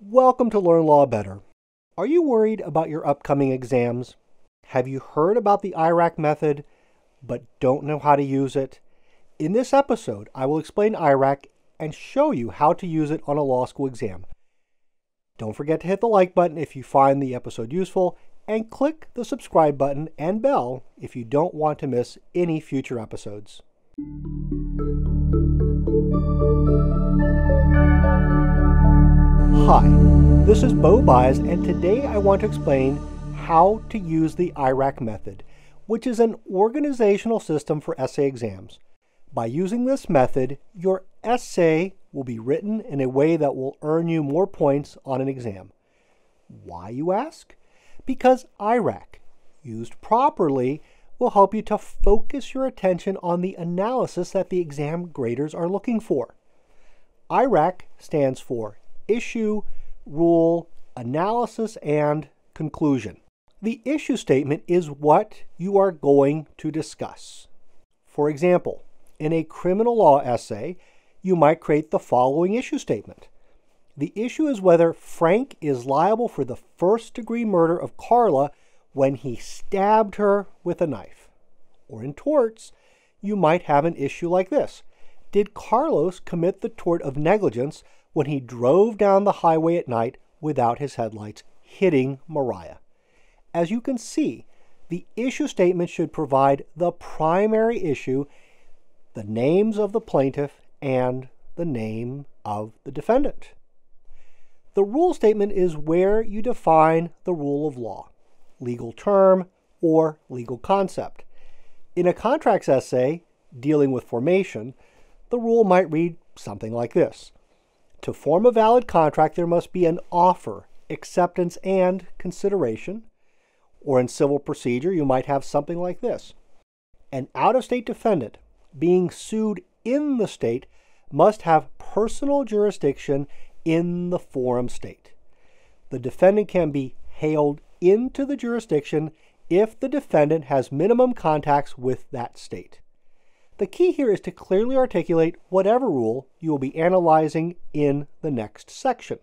Welcome to Learn Law Better. Are you worried about your upcoming exams? Have you heard about the IRAC method but don't know how to use it? In this episode, I will explain IRAC and show you how to use it on a law school exam. Don't forget to hit the like button if you find the episode useful and click the subscribe button and bell if you don't want to miss any future episodes. Hi, this is Bo Bies, and today I want to explain how to use the IRAC method, which is an organizational system for essay exams. By using this method, your essay will be written in a way that will earn you more points on an exam. Why, you ask? Because IRAC, used properly, will help you to focus your attention on the analysis that the exam graders are looking for. IRAC stands for issue, rule, analysis, and conclusion. The issue statement is what you are going to discuss. For example, in a criminal law essay, you might create the following issue statement. The issue is whether Frank is liable for the first degree murder of Carla when he stabbed her with a knife. Or in torts, you might have an issue like this Did Carlos commit the tort of negligence when he drove down the highway at night without his headlights, hitting Mariah. As you can see, the issue statement should provide the primary issue, the names of the plaintiff, and the name of the defendant. The rule statement is where you define the rule of law, legal term, or legal concept. In a contracts essay dealing with formation, the rule might read something like this to form a valid contract, there must be an offer, acceptance, and consideration. Or in civil procedure, you might have something like this An out of state defendant being sued in the state must have personal jurisdiction in the forum state. The defendant can be haled into the jurisdiction if the defendant has minimum contacts with that state. The key here is to clearly articulate whatever rule you will be analyzing in the next section.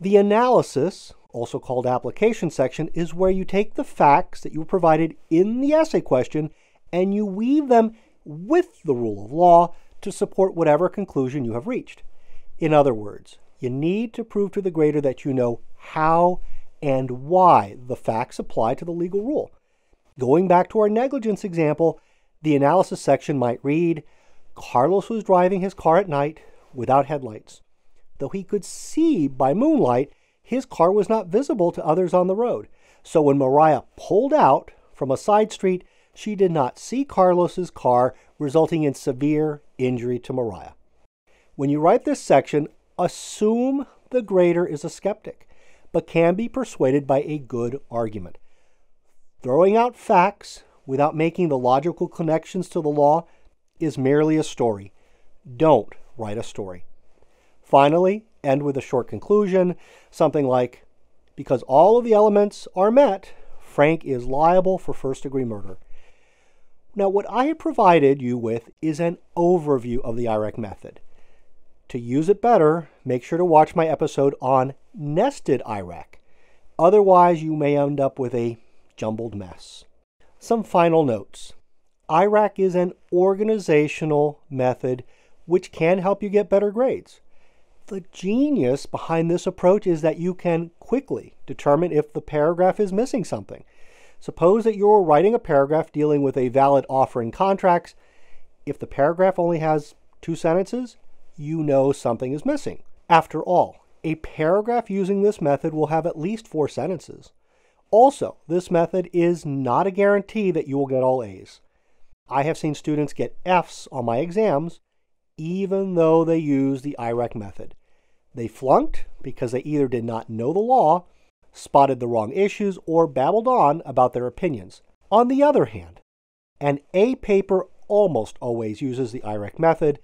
The analysis, also called application section, is where you take the facts that you were provided in the essay question and you weave them with the rule of law to support whatever conclusion you have reached. In other words, you need to prove to the grader that you know how and why the facts apply to the legal rule. Going back to our negligence example, the analysis section might read Carlos was driving his car at night without headlights. Though he could see by moonlight, his car was not visible to others on the road. So when Mariah pulled out from a side street, she did not see Carlos's car, resulting in severe injury to Mariah. When you write this section, assume the grader is a skeptic, but can be persuaded by a good argument. Throwing out facts without making the logical connections to the law is merely a story. Don't write a story. Finally, end with a short conclusion, something like Because all of the elements are met, Frank is liable for first degree murder. Now, what I have provided you with is an overview of the IRAC method. To use it better, make sure to watch my episode on nested IRAC. Otherwise, you may end up with a jumbled mess. Some final notes. IRAC is an organizational method which can help you get better grades. The genius behind this approach is that you can quickly determine if the paragraph is missing something. Suppose that you're writing a paragraph dealing with a valid offer in contracts. If the paragraph only has two sentences, you know something is missing. After all, a paragraph using this method will have at least four sentences. Also, this method is not a guarantee that you will get all A's. I have seen students get F's on my exams even though they used the IRAC method. They flunked because they either did not know the law, spotted the wrong issues, or babbled on about their opinions. On the other hand, an A paper almost always uses the IRAC method.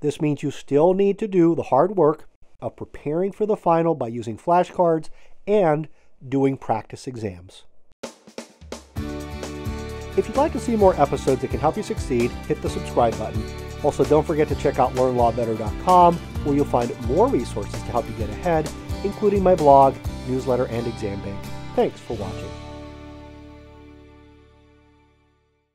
This means you still need to do the hard work of preparing for the final by using flashcards and doing practice exams. If you'd like to see more episodes that can help you succeed, hit the subscribe button. Also, don't forget to check out learnlawbetter.com where you'll find more resources to help you get ahead including my blog, newsletter, and exam bank. Thanks for watching.